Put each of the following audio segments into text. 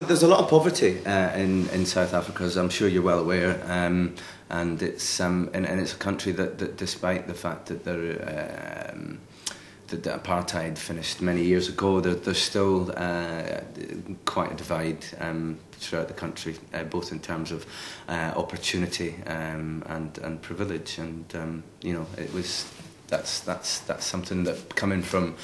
There's a lot of poverty uh, in in South Africa, as I'm sure you're well aware, um, and it's um, and, and it's a country that, that despite the fact that there. Um, that the apartheid finished many years ago, there, there's still uh, quite a divide um, throughout the country, uh, both in terms of uh, opportunity um, and, and privilege. And um, you know, it was that's that's that's something that coming from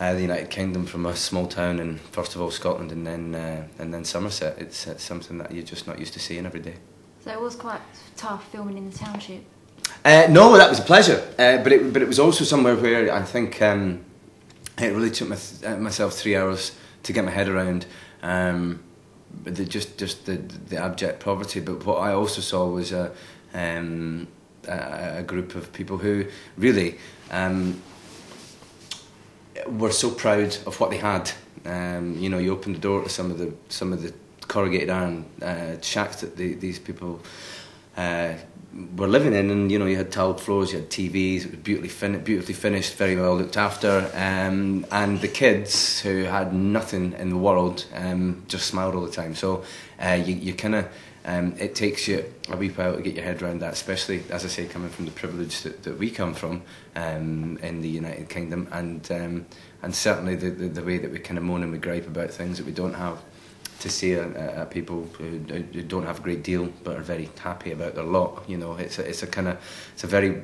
uh, the United Kingdom, from a small town in first of all Scotland and then uh, and then Somerset, it's, it's something that you're just not used to seeing every day. So it was quite tough filming in the township. Uh, no, that was a pleasure, uh, but it but it was also somewhere where I think um, it really took my uh, myself three hours to get my head around. Um, the, just just the the abject poverty, but what I also saw was a um, a, a group of people who really um, were so proud of what they had. Um, you know, you open the door to some of the some of the corrugated iron uh, shacks that the, these people uh, were living in, and you know, you had tiled floors, you had TVs, it was beautifully fin- beautifully finished, very well looked after, um, and the kids who had nothing in the world um, just smiled all the time. So uh, you, you kind of um, it takes you a wee while to get your head around that, especially as I say, coming from the privilege that, that we come from um, in the United Kingdom, and um, and certainly the, the, the way that we kind of moan and we gripe about things that we don't have to see a, a people who, who don't have a great deal but are very happy about their lot. You know, it's a, it's a kind of it's a very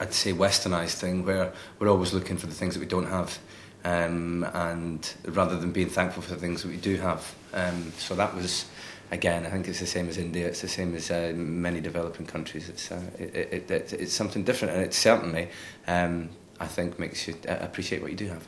I'd say westernized thing where we're always looking for the things that we don't have. Um, and rather than being thankful for the things that we do have, um, so that was again, I think it's the same as India. It's the same as uh, many developing countries. It's uh, it, it, it, it's something different, and it certainly, um, I think, makes you appreciate what you do have.